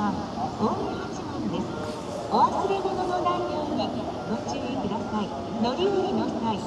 番大江八幡です。お忘れ物のないようにご注意ください。乗り降りの際